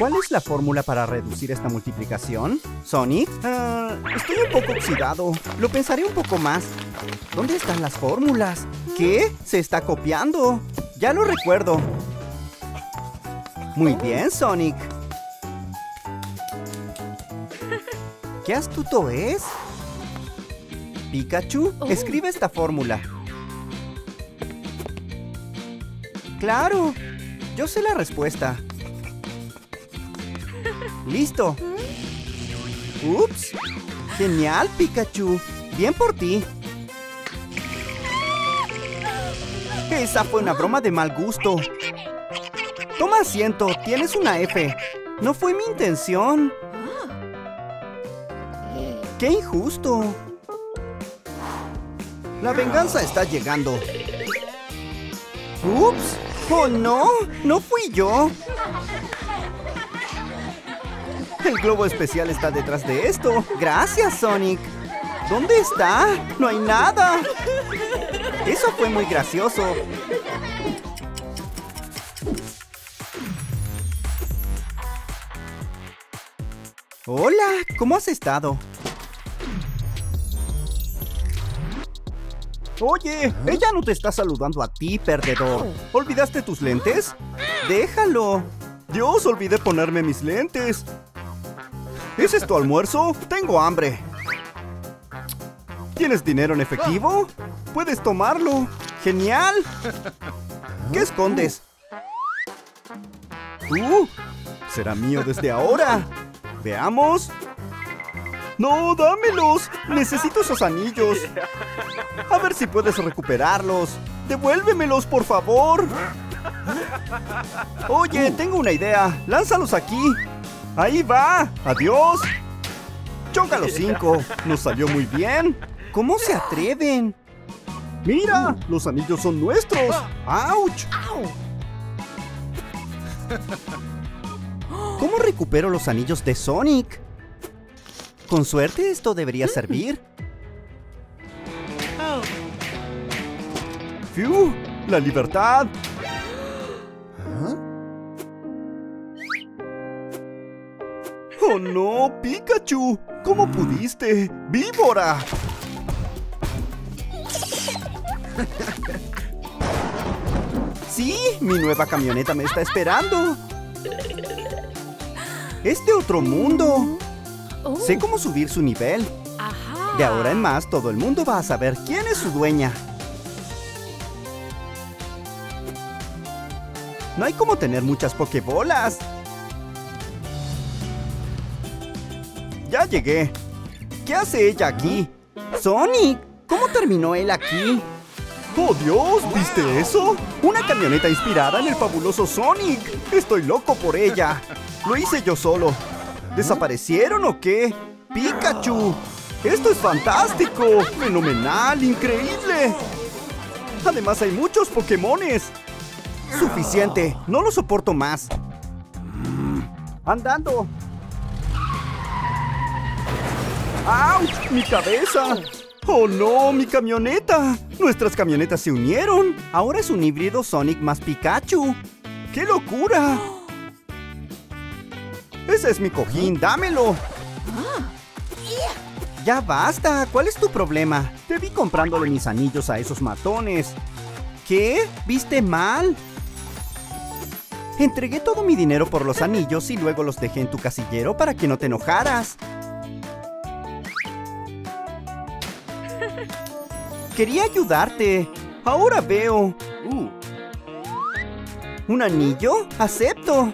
¿Cuál es la fórmula para reducir esta multiplicación? ¿Sonic? Ah, estoy un poco oxidado. Lo pensaré un poco más. ¿Dónde están las fórmulas? ¿Qué? Se está copiando. Ya lo recuerdo. Muy bien, Sonic. ¿Qué astuto es? Pikachu, escribe esta fórmula. ¡Claro! Yo sé la respuesta. ¡Listo! ¡Ups! ¡Genial, Pikachu! ¡Bien por ti! Esa fue una broma de mal gusto. Toma asiento, tienes una F. No fue mi intención. ¡Qué injusto! La venganza está llegando. ¡Ups! ¡Oh, no! ¡No fui yo! El globo especial está detrás de esto. ¡Gracias, Sonic! ¿Dónde está? ¡No hay nada! Eso fue muy gracioso. Hola, ¿cómo has estado? Oye, ella no te está saludando a ti, perdedor. ¿Olvidaste tus lentes? Déjalo. Dios, olvidé ponerme mis lentes. ¿Ese es tu almuerzo? Tengo hambre. ¿Tienes dinero en efectivo? Puedes tomarlo. ¡Genial! ¿Qué escondes? ¡Uh! Será mío desde ahora. Veamos. ¡No, dámelos! Necesito esos anillos. A ver si puedes recuperarlos. Devuélvemelos, por favor. Oye, tengo una idea. Lánzalos aquí. Ahí va. Adiós. Choca los cinco. Nos salió muy bien. ¿Cómo se atreven? Mira, los anillos son nuestros. ¡Auch! ¿Cómo recupero los anillos de Sonic? Con suerte esto debería servir. ¡Fiu! ¡La libertad! ¡Oh no, Pikachu! ¿Cómo pudiste? ¡Víbora! ¡Sí! ¡Mi nueva camioneta me está esperando! ¡Es de otro mundo! Sé cómo subir su nivel. De ahora en más, todo el mundo va a saber quién es su dueña. No hay como tener muchas pokebolas. Ya llegué. ¿Qué hace ella aquí? ¡Sonic! ¿Cómo terminó él aquí? ¡Oh, Dios! ¿Viste eso? Una camioneta inspirada en el fabuloso Sonic. Estoy loco por ella. Lo hice yo solo. ¿Desaparecieron o qué? ¡Pikachu! ¡Esto es fantástico! ¡Fenomenal! ¡Increíble! Además hay muchos Pokémones. Suficiente. No lo soporto más. Andando. ¡Auch! ¡Mi cabeza! ¡Oh no! ¡Mi camioneta! Nuestras camionetas se unieron. Ahora es un híbrido Sonic más Pikachu. ¡Qué locura! Ese es mi cojín, dámelo. Ya basta, ¿cuál es tu problema? Te vi comprándole mis anillos a esos matones. ¿Qué? ¿Viste mal? Entregué todo mi dinero por los anillos y luego los dejé en tu casillero para que no te enojaras. Quería ayudarte. Ahora veo. ¿Un anillo? ¡Acepto!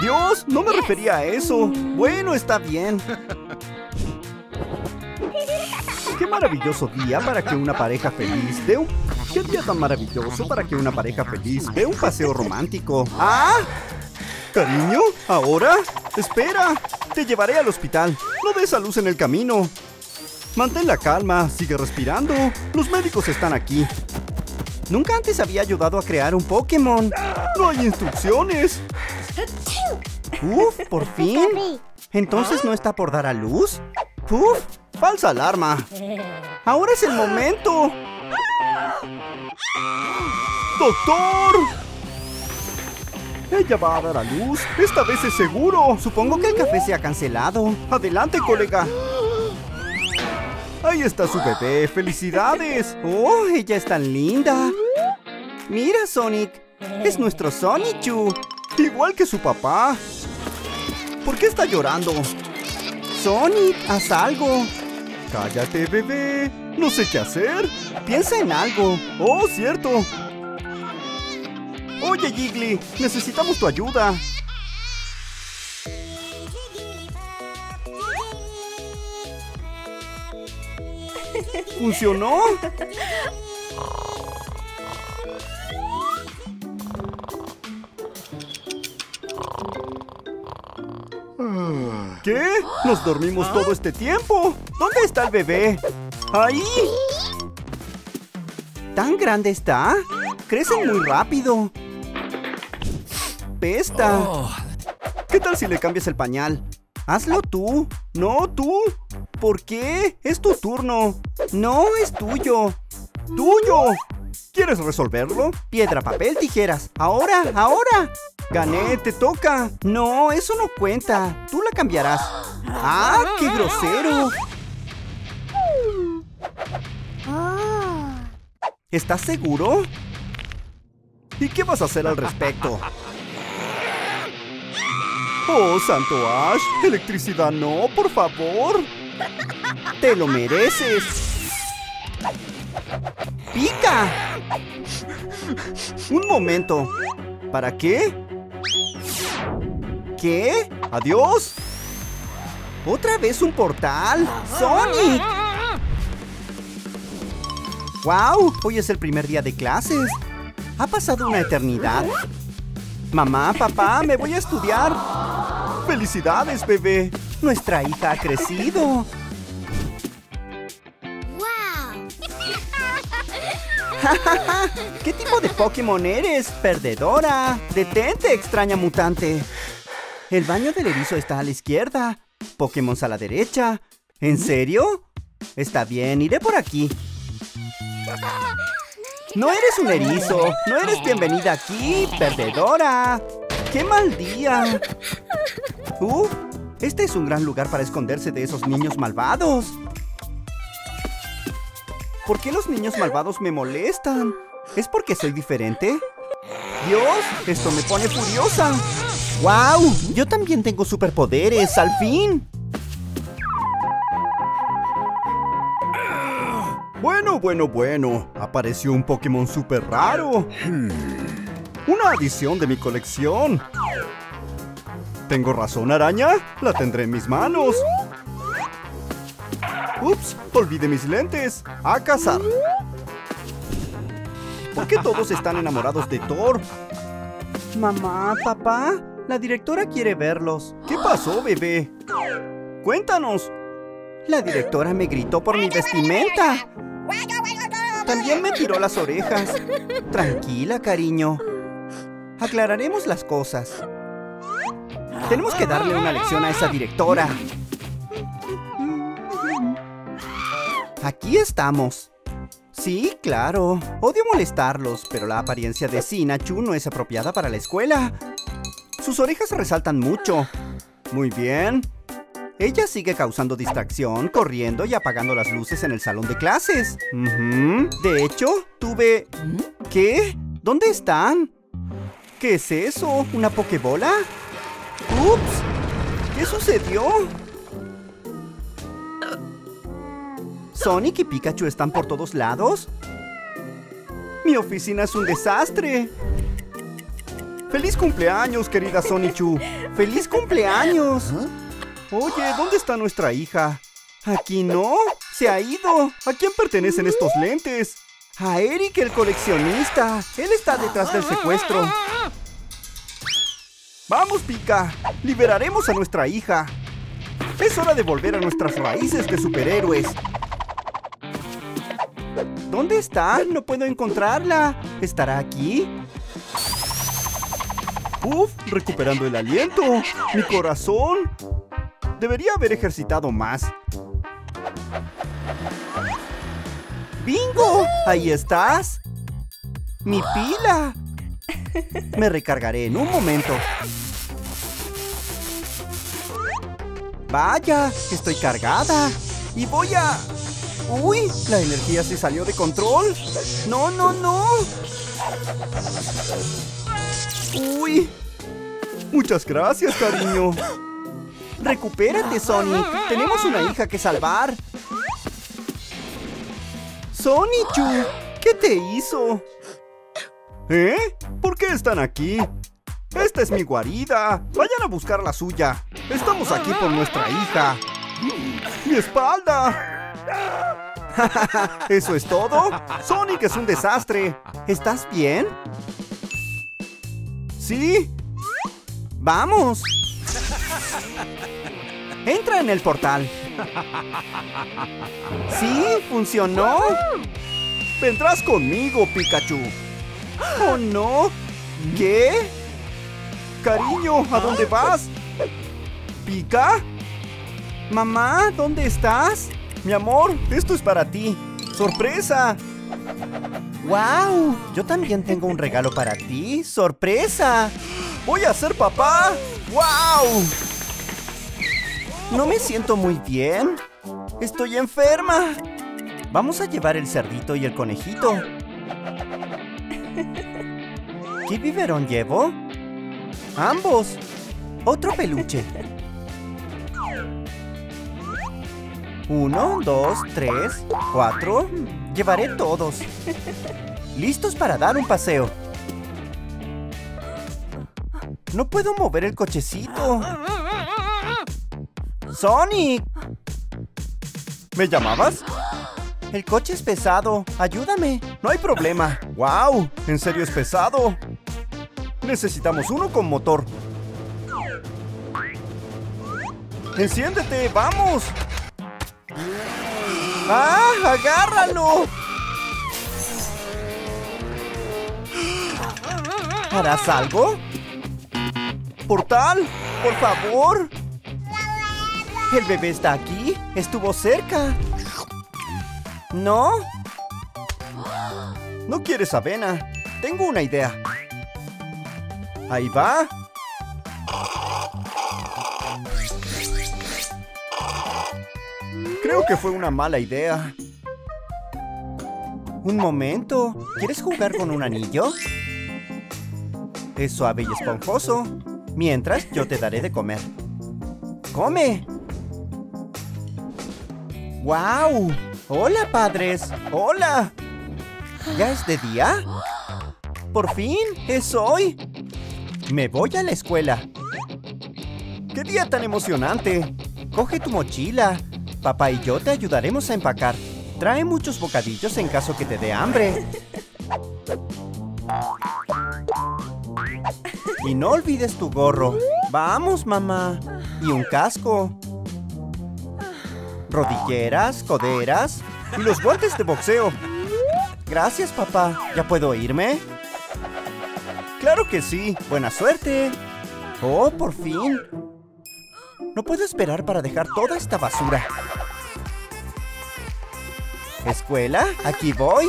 Dios, no me refería a eso. Bueno, está bien. Qué maravilloso día para que una pareja feliz dé un... Qué día tan maravilloso para que una pareja feliz dé un paseo romántico. ¡Ah! Cariño, ¿ahora? Espera, te llevaré al hospital. No des a luz en el camino. Mantén la calma, sigue respirando. Los médicos están aquí. Nunca antes había ayudado a crear un Pokémon. No hay instrucciones. Uf, por fin. ¿Entonces no está por dar a luz? Uf, falsa alarma. Ahora es el momento. ¡Doctor! Ella va a dar a luz. Esta vez es seguro. Supongo que el café se ha cancelado. Adelante, colega. Ahí está su bebé. ¡Felicidades! ¡Oh, ella es tan linda! Mira, Sonic. Es nuestro Sonichu. Igual que su papá. ¿Por qué está llorando? Sonic, haz algo. Cállate, bebé. No sé qué hacer. Piensa en algo. Oh, cierto. Oye, Jiggly, necesitamos tu ayuda. ¿Funcionó? ¿Qué? ¿Nos dormimos todo este tiempo? ¿Dónde está el bebé? ¡Ahí! ¿Tan grande está? Crece muy rápido. Pesta. ¿Qué tal si le cambias el pañal? Hazlo tú. No, tú. ¿Por qué? Es tu turno. No, es tuyo. ¡Tuyo! ¿Quieres resolverlo? Piedra, papel, tijeras. Ahora, ahora. Gané, te toca. No, eso no cuenta. Tú la cambiarás. ¡Ah, qué grosero! ¿Estás seguro? ¿Y qué vas a hacer al respecto? Oh, Santo Ash, electricidad no, por favor. Te lo mereces. ¡Pica! Un momento. ¿Para qué? ¿Qué? ¿Adiós? ¿Otra vez un portal? ¡Sonic! ¡Wow! Hoy es el primer día de clases. Ha pasado una eternidad. Mamá, papá, me voy a estudiar. ¡Felicidades, bebé! Nuestra hija ha crecido. ¿Qué tipo de Pokémon eres? ¡Perdedora! ¡Detente, extraña mutante! El baño del erizo está a la izquierda. Pokémon a la derecha. ¿En serio? Está bien, iré por aquí. No eres un erizo. No eres bienvenida aquí, perdedora. ¡Qué mal día! ¡Uh! Este es un gran lugar para esconderse de esos niños malvados. ¿Por qué los niños malvados me molestan? ¿Es porque soy diferente? ¡Dios! Esto me pone furiosa. ¡Wow! Yo también tengo superpoderes, al fin. Bueno, bueno, bueno. Apareció un Pokémon súper raro. Una adición de mi colección. ¿Tengo razón, araña? La tendré en mis manos. Ups, olvidé mis lentes. A cazar. ¿Por qué todos están enamorados de Thor? Mamá, papá, la directora quiere verlos. ¿Qué pasó, bebé? Cuéntanos. La directora me gritó por mi vestimenta. También me tiró las orejas. Tranquila, cariño. Aclararemos las cosas. Tenemos que darle una lección a esa directora. Aquí estamos. Sí, claro. Odio molestarlos, pero la apariencia de Sinachu no es apropiada para la escuela. Sus orejas resaltan mucho. Muy bien. Ella sigue causando distracción, corriendo y apagando las luces en el salón de clases. De hecho, tuve... ¿Qué? ¿Dónde están? ¿Qué es eso? ¿Una pokebola? ¡Ups! ¿Qué sucedió? ¿Sonic y Pikachu están por todos lados? ¡Mi oficina es un desastre! ¡Feliz cumpleaños, querida Sonichu! ¡Feliz cumpleaños! Oye, ¿dónde está nuestra hija? ¿Aquí no? ¡Se ha ido! ¿A quién pertenecen estos lentes? A Eric, el coleccionista. Él está detrás del secuestro. ¡Vamos, Pika! ¡Liberaremos a nuestra hija! Es hora de volver a nuestras raíces de superhéroes. ¿Dónde está? No puedo encontrarla. ¿Estará aquí? Uf, recuperando el aliento. Mi corazón. Debería haber ejercitado más. ¡Bingo! ¡Ahí estás! ¡Mi pila! Me recargaré en un momento. Vaya, estoy cargada. Y voy a... ¡Uy! La energía se salió de control. ¡No, no, no! ¡Uy! Muchas gracias, cariño. Recupérate, Sonic. Tenemos una hija que salvar. Sonichu, ¿qué te hizo? ¿Eh? ¿Por qué están aquí? Esta es mi guarida. Vayan a buscar la suya. Estamos aquí por nuestra hija. ¡Mi espalda! ¿Eso es todo? Sonic es un desastre. ¿Estás bien? ¿Sí? ¡Vamos! Entra en el portal. ¿Sí? ¿Funcionó? Vendrás conmigo, Pikachu. ¡Oh, no! ¿Qué? Cariño, ¿a dónde vas? ¿Pica? Mamá, ¿dónde estás? Mi amor, esto es para ti. ¡Sorpresa! ¡Wow! Yo también tengo un regalo para ti. ¡Sorpresa! ¡Voy a ser papá! ¡Wow! No me siento muy bien. Estoy enferma. Vamos a llevar el cerdito y el conejito. ¿Qué biberón llevo? Ambos. Otro peluche. Uno, dos, tres, cuatro. Llevaré todos. Listos para dar un paseo. No puedo mover el cochecito. ¡Sonic! ¿Me llamabas? El coche es pesado. Ayúdame. No hay problema. ¡Wow! ¿En serio es pesado? Necesitamos uno con motor. ¡Enciéndete! ¡Vamos! ¡Ah! ¡Agárralo! ¿Harás algo? ¡Portal! ¡Por favor! ¿El bebé está aquí? Estuvo cerca. ¿No? ¿No quieres avena? Tengo una idea. Ahí va. Creo que fue una mala idea. Un momento. ¿Quieres jugar con un anillo? Es suave y esponjoso. Mientras, yo te daré de comer. ¡Come! ¡Wow! ¡Hola, padres! ¡Hola! ¿Ya es de día? ¡Por fin! ¡Es hoy! Me voy a la escuela. ¡Qué día tan emocionante! Coge tu mochila. Papá y yo te ayudaremos a empacar. Trae muchos bocadillos en caso que te dé hambre. Y no olvides tu gorro. Vamos, mamá. Y un casco. Rodilleras, coderas y los guantes de boxeo. Gracias, papá. ¿Ya puedo irme? ¡Claro que sí! ¡Buena suerte! ¡Oh, por fin! No puedo esperar para dejar toda esta basura. ¿Escuela? ¡Aquí voy!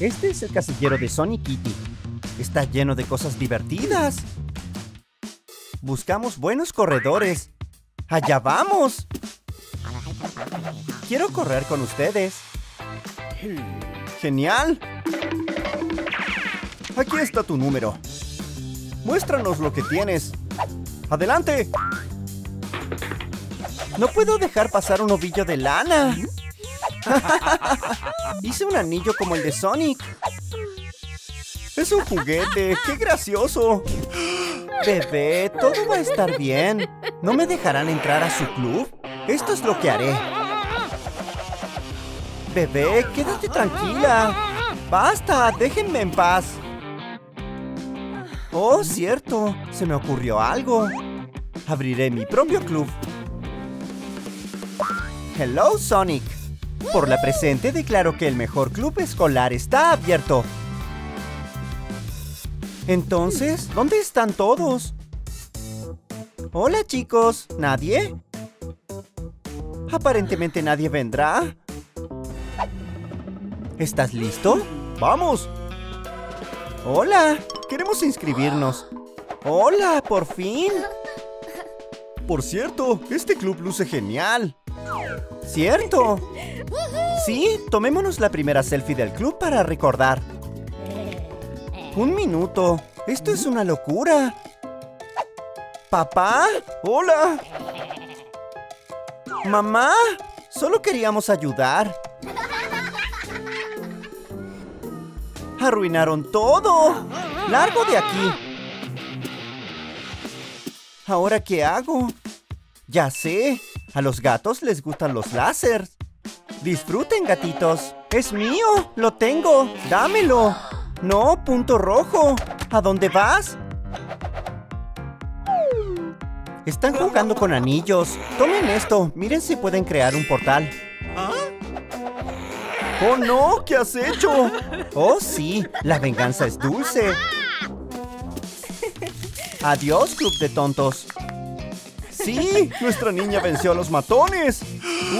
Este es el casillero de Sonic Kitty. Está lleno de cosas divertidas. Buscamos buenos corredores. ¡Allá vamos! Quiero correr con ustedes. ¡Genial! Aquí está tu número. Muéstranos lo que tienes. ¡Adelante! No puedo dejar pasar un ovillo de lana. Hice un anillo como el de Sonic. Es un juguete. ¡Qué gracioso! Bebé, todo va a estar bien. ¿No me dejarán entrar a su club? Esto es lo que haré. Bebé, quédate tranquila. Basta, déjenme en paz. Oh, cierto. Se me ocurrió algo. Abriré mi propio club. Hello, Sonic. Por la presente declaro que el mejor club escolar está abierto. Entonces, ¿dónde están todos? Hola, chicos. ¿Nadie? Aparentemente nadie vendrá. ¿Estás listo? ¡Vamos! Hola, queremos inscribirnos. Hola, por fin. Por cierto, este club luce genial. ¿Cierto? Sí, tomémonos la primera selfie del club para recordar. Un minuto. Esto es una locura. ¿Papá? Hola. ¿Mamá? Solo queríamos ayudar. Arruinaron todo. Largo de aquí. ¿Ahora qué hago? Ya sé. A los gatos les gustan los láseres. Disfruten, gatitos. Es mío. Lo tengo. Dámelo. No, punto rojo. ¿A dónde vas? Están jugando con anillos. Tomen esto. Miren si pueden crear un portal. ¡Oh, no! ¿Qué has hecho? Oh, sí. La venganza es dulce. Adiós, club de tontos. ¡Sí! ¡Nuestra niña venció a los matones!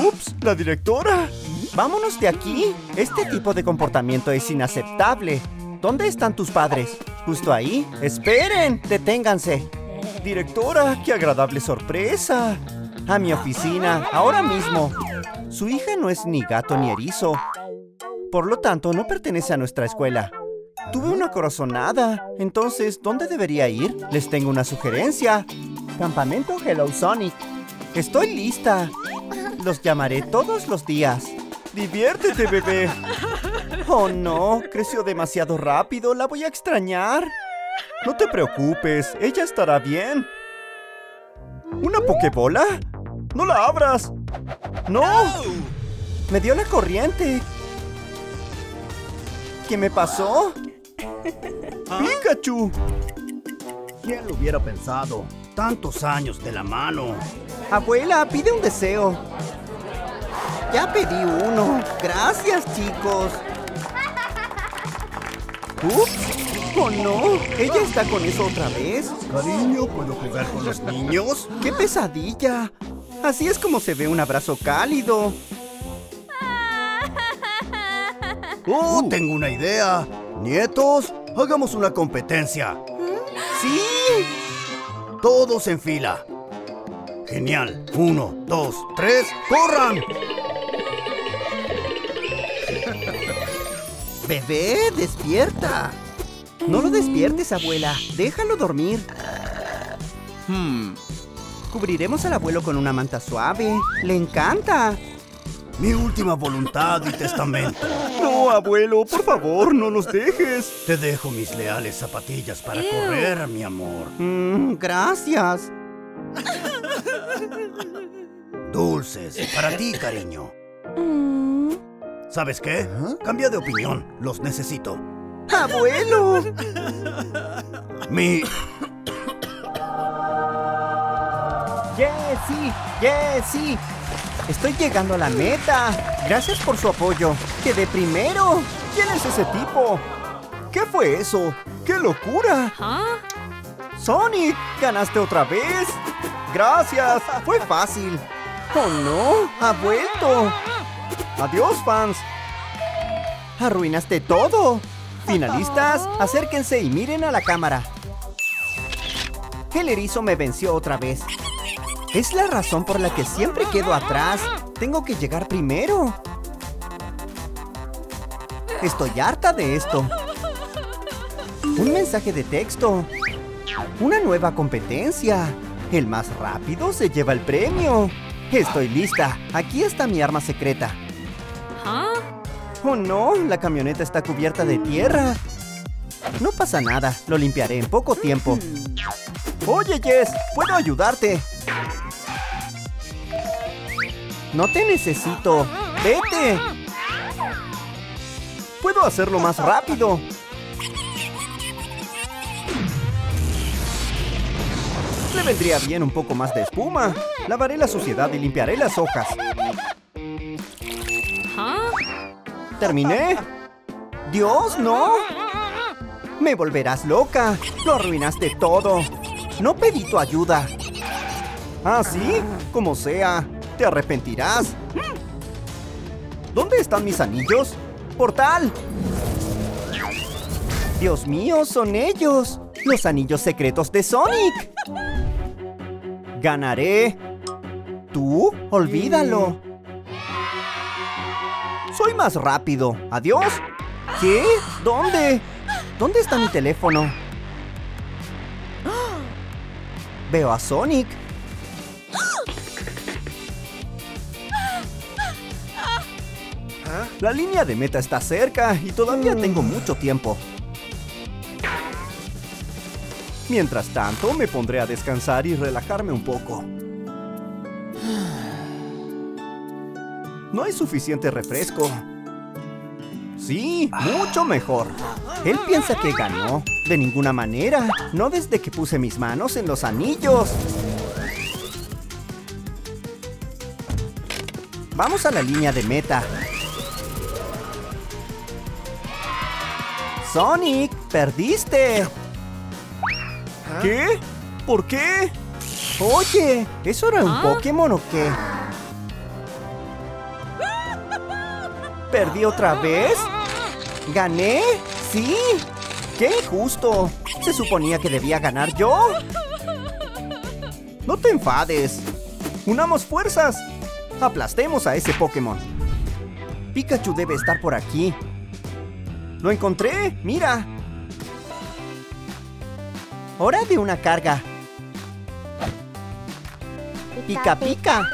¡Ups! ¡La directora! ¡Vámonos de aquí! Este tipo de comportamiento es inaceptable. ¿Dónde están tus padres? Justo ahí. ¡Esperen! ¡Deténganse! Directora, qué agradable sorpresa. A mi oficina, ahora mismo. Su hija no es ni gato ni erizo. Por lo tanto, no pertenece a nuestra escuela. Tuve una corazonada. Entonces, ¿dónde debería ir? Les tengo una sugerencia. Campamento Hello Sonic. Estoy lista. Los llamaré todos los días. ¡Diviértete, bebé! Oh, no. Creció demasiado rápido. La voy a extrañar. No te preocupes. Ella estará bien. ¿Una pokebola? ¡No la abras! ¡No! Me dio la corriente. ¿Qué me pasó? ¡Pikachu! ¿Quién lo hubiera pensado? Tantos años de la mano. Abuela, pide un deseo. Ya pedí uno. Gracias, chicos. Ups. Oh, no. ¿Ella está con eso otra vez? Cariño, ¿puedo jugar con los niños? ¡Qué pesadilla! Así es como se ve un abrazo cálido. ¡Oh, tengo una idea! Nietos, hagamos una competencia. ¡Sí! Todos en fila. Genial. Uno, dos, tres, ¡corran! Bebé, despierta. No lo despiertes, abuela. Déjalo dormir. Hmm. Cubriremos al abuelo con una manta suave. Le encanta. Mi última voluntad y testamento. No, abuelo, por favor, no los dejes. Te dejo mis leales zapatillas para correr, mi amor. Mm, gracias. Dulces, para ti, cariño. ¿Sabes qué? Cambia de opinión. Los necesito. ¡Abuelo! Mi... ¡Jessie! ¡Jessie! Estoy llegando a la meta. Gracias por su apoyo. ¡Quedé primero! ¿Quién es ese tipo? ¿Qué fue eso? ¡Qué locura! ¡Sonic! ¿Ganaste otra vez? ¡Gracias! Fue fácil. ¡Oh no! ¡Ha vuelto! ¡Adiós, fans! ¡Arruinaste todo! Finalistas, acérquense y miren a la cámara. El erizo me venció otra vez. Es la razón por la que siempre quedo atrás. Tengo que llegar primero. Estoy harta de esto. Un mensaje de texto. Una nueva competencia. El más rápido se lleva el premio. Estoy lista. Aquí está mi arma secreta. Oh no, la camioneta está cubierta de tierra. No pasa nada, lo limpiaré en poco tiempo. Oye, Jess, puedo ayudarte. No te necesito. ¡Vete! Puedo hacerlo más rápido. Le vendría bien un poco más de espuma. Lavaré la suciedad y limpiaré las hojas. ¿Terminé? ¡Dios, no! Me volverás loca. Lo arruinaste todo. No pedí tu ayuda. ¿Ah, sí? Como sea. Te arrepentirás. ¿Dónde están mis anillos? ¡Portal! Dios mío, son ellos. Los anillos secretos de Sonic. Ganaré. ¿Tú? Olvídalo. Soy más rápido. Adiós. ¿Qué? ¿Dónde? ¿Dónde está mi teléfono? Veo a Sonic. La línea de meta está cerca y todavía tengo mucho tiempo. Mientras tanto, me pondré a descansar y relajarme un poco. No hay suficiente refresco. Sí, mucho mejor. Él piensa que ganó. De ninguna manera. No desde que puse mis manos en los anillos. Vamos a la línea de meta. Sonic, perdiste. ¿Qué? ¿Por qué? Oye, ¿eso era un Pokémon o qué? ¿Perdí otra vez? ¿Gané? ¡Sí! ¡Qué injusto! Se suponía que debía ganar yo. No te enfades. Unamos fuerzas. Aplastemos a ese Pokémon. Pikachu debe estar por aquí. ¡Lo encontré! ¡Mira! Hora de una carga. Pica, pica.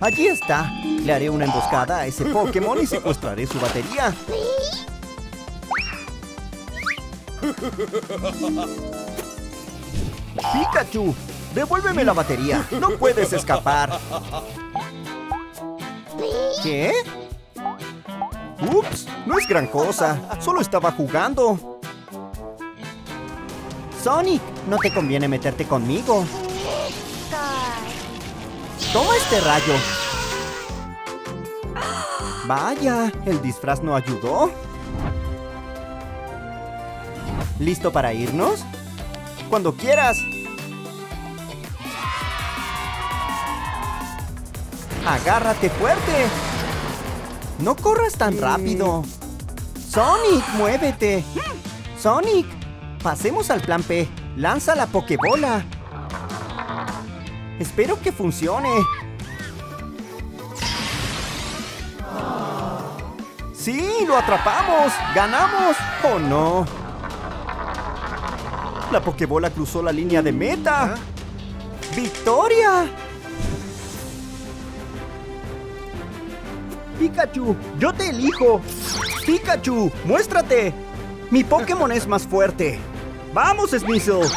Allí está. Le haré una emboscada a ese Pokémon y secuestraré su batería. ¡Pikachu! ¡Devuélveme la batería! ¡No puedes escapar! ¿Qué? ¡Ups! No es gran cosa. Solo estaba jugando. Sonic, no te conviene meterte conmigo. Toma este rayo. Vaya, ¿el disfraz no ayudó? ¿Listo para irnos? Cuando quieras. Agárrate fuerte. No corras tan rápido. Sonic, muévete. Sonic, pasemos al plan P. Lanza la Pokébola. Espero que funcione. ¡Sí! ¡Lo atrapamos! ¡Ganamos! ¡Oh, no! La Pokébola cruzó la línea de meta. ¡Victoria! Pikachu, yo te elijo. Pikachu, muéstrate. Mi Pokémon es más fuerte. ¡Vamos, Sneasel!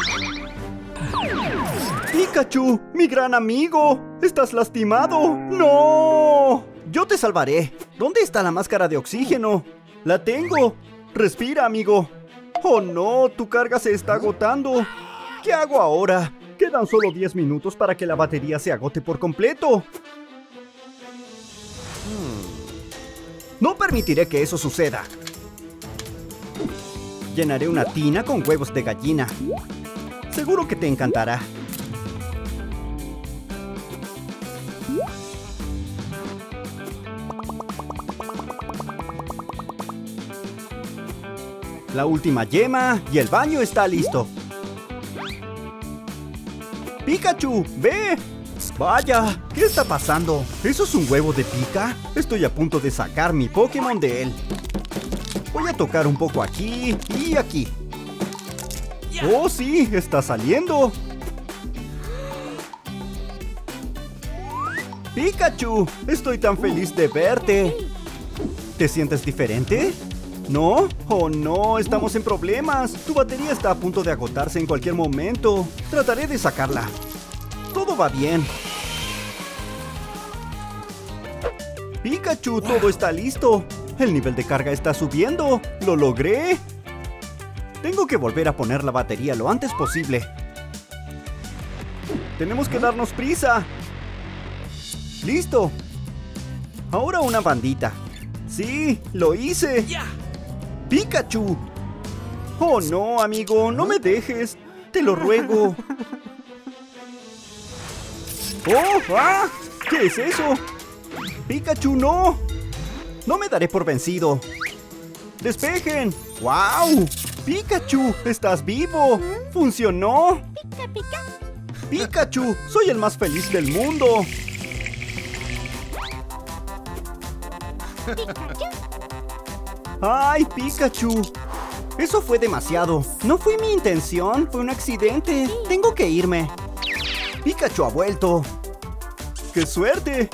Pikachu, mi gran amigo. ¿Estás lastimado? ¡No! Yo te salvaré. ¿Dónde está la máscara de oxígeno? La tengo. Respira, amigo. Oh no, tu carga se está agotando. ¿Qué hago ahora? Quedan solo 10 minutos para que la batería se agote por completo. No permitiré que eso suceda. Llenaré una tina con huevos de gallina. Seguro que te encantará. La última yema y el baño está listo. ¡Pikachu! ¡Ve! ¡Vaya! ¿Qué está pasando? ¿Eso es un huevo de pica? Estoy a punto de sacar mi Pokémon de él. Voy a tocar un poco aquí y aquí. ¡Oh, sí! ¡Está saliendo! ¡Pikachu! Estoy tan feliz de verte. ¿Te sientes diferente? ¿No? ¡Oh no! ¡Estamos en problemas! Tu batería está a punto de agotarse en cualquier momento. Trataré de sacarla. Todo va bien. ¡Pikachu! ¡Todo está listo! El nivel de carga está subiendo. ¡Lo logré! Tengo que volver a poner la batería lo antes posible. Tenemos que darnos prisa. ¡Listo! Ahora una bandita. ¡Sí! ¡Lo hice! ¡Pikachu! ¡Oh no, amigo! ¡No me dejes! ¡Te lo ruego! ¡Oh! ¡Ah! ¿Qué es eso? ¡Pikachu, no! No me daré por vencido. ¡Despejen! ¡Wow! ¡Pikachu! ¡Estás vivo! ¡Funcionó! Pica, pica. ¡Pikachu! ¡Soy el más feliz del mundo! Pikachu. ¡Ay, Pikachu! Eso fue demasiado. No fue mi intención, fue un accidente. Tengo que irme. Pikachu ha vuelto. ¡Qué suerte!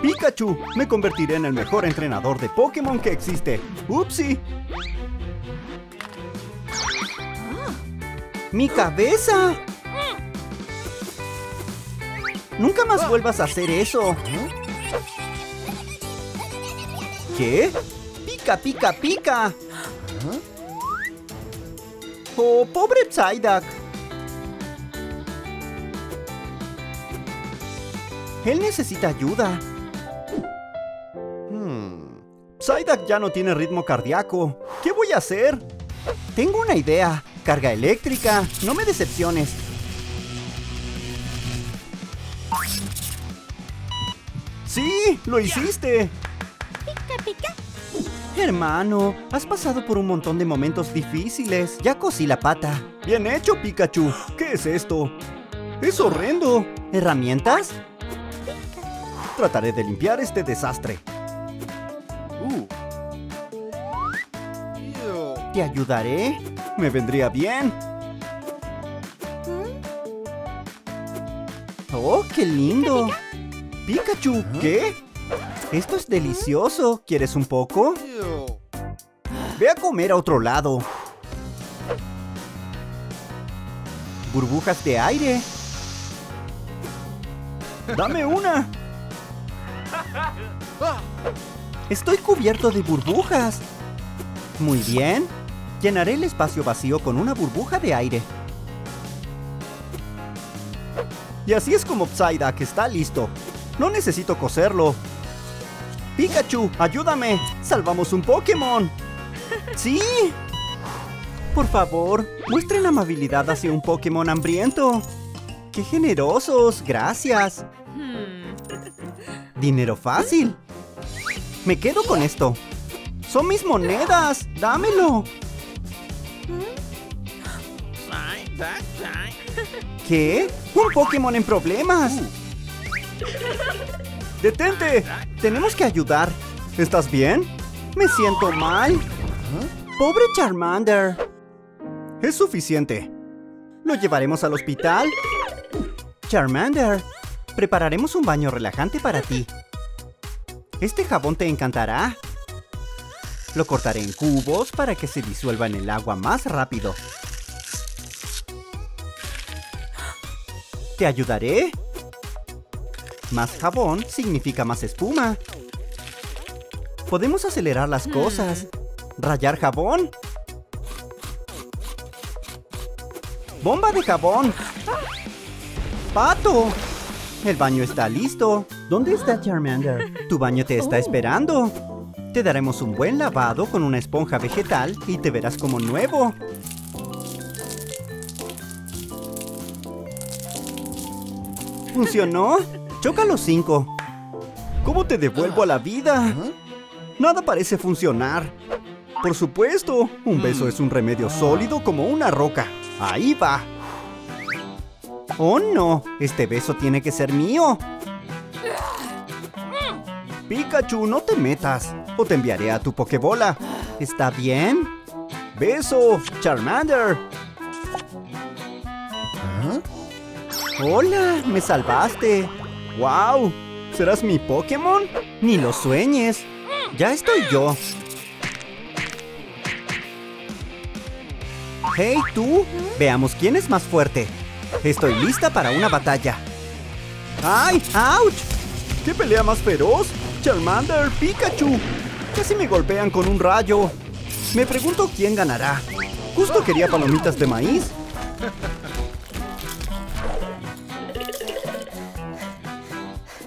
Pikachu, me convertiré en el mejor entrenador de Pokémon que existe. ¡Upsi! ¡Mi cabeza! Nunca más vuelvas a hacer eso. ¿Qué? ¡Pica, pica, pica! ¡Oh, pobre Psyduck! Él necesita ayuda. Hmm. Psyduck ya no tiene ritmo cardíaco. ¿Qué voy a hacer? Tengo una idea. Carga eléctrica. No me decepciones. ¡Sí! ¡Lo hiciste! Hermano, has pasado por un montón de momentos difíciles. Ya cosí la pata. Bien hecho, Pikachu. ¿Qué es esto? Es horrendo. ¿Herramientas? Trataré de limpiar este desastre. ¿Te ayudaré? Me vendría bien. ¡Oh, qué lindo! ¡Pikachu! ¿Qué? Esto es delicioso. ¿Quieres un poco? Ve a comer a otro lado. Burbujas de aire. Dame una. Estoy cubierto de burbujas. Muy bien. Llenaré el espacio vacío con una burbuja de aire. Y así es como Psyduck está listo. No necesito coserlo. Pikachu, ayúdame. Salvamos un Pokémon. ¡Sí! Por favor, muestren amabilidad hacia un Pokémon hambriento. ¡Qué generosos! Gracias. Dinero fácil. Me quedo con esto. Son mis monedas. Dámelo. ¿Qué? ¡Un Pokémon en problemas! ¡Detente! Tenemos que ayudar. ¿Estás bien? Me siento mal. Pobre Charmander. Es suficiente. ¿Lo llevaremos al hospital? Charmander, prepararemos un baño relajante para ti. Este jabón te encantará. Lo cortaré en cubos para que se disuelva en el agua más rápido. ¿Te ayudaré? Más jabón significa más espuma. Podemos acelerar las cosas. ¿Rayar jabón? ¡Bomba de jabón! ¡Pato! El baño está listo. ¿Dónde está Charmander? Tu baño te está esperando. Te daremos un buen lavado con una esponja vegetal y te verás como nuevo. ¿Funcionó? Choca los cinco. ¿Cómo te devuelvo a la vida? Nada parece funcionar. Por supuesto, un beso es un remedio sólido como una roca. Ahí va. Oh no, este beso tiene que ser mío. Pikachu, no te metas. O te enviaré a tu Pokébola. ¿Está bien? ¡Beso! ¡Charmander! ¡Hola! ¡Me salvaste! ¡Wow! ¿Serás mi Pokémon? Ni lo sueñes. Ya estoy yo. ¡Hey, tú! Veamos quién es más fuerte. Estoy lista para una batalla. ¡Ay! ¡Auch! ¿Qué pelea más feroz? Charmander, Pikachu. Casi me golpean con un rayo. Me pregunto quién ganará. Justo quería palomitas de maíz.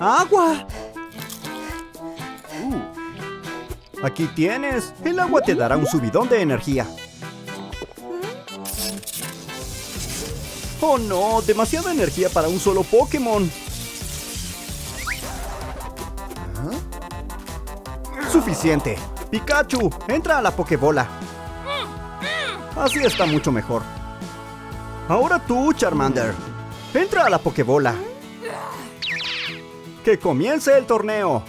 ¡Agua! Uh. Aquí tienes. El agua te dará un subidón de energía. ¡Oh no! ¡Demasiada energía para un solo Pokémon! Suficiente. Pikachu, entra a la Pokébola. Así está mucho mejor. Ahora tú, Charmander. Entra a la Pokébola. Que comience el torneo.